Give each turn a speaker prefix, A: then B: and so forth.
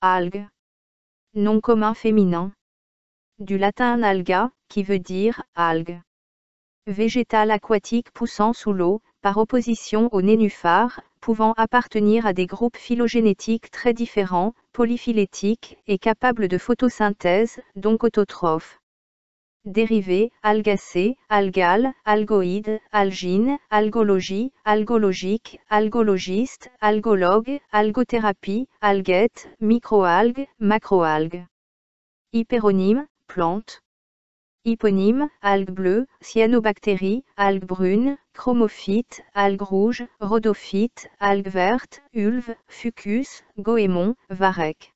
A: Algue. Nom commun féminin. Du latin alga, qui veut dire algue. Végétal aquatique poussant sous l'eau, par opposition aux nénuphars, pouvant appartenir à des groupes phylogénétiques très différents, polyphylétiques et capables de photosynthèse, donc autotrophes. Dérivés, algacées, algales, algoïdes, algines, algologie, algologique, algologiste, algologue, algothérapie, alguette, microalgues, macroalgues. Hyperonyme, plante. Hyponyme, algues bleues, cyanobactéries, algues brunes, chromophytes, algues rouges, rhodophytes, algues vertes, ulve, fucus, goémon, varech.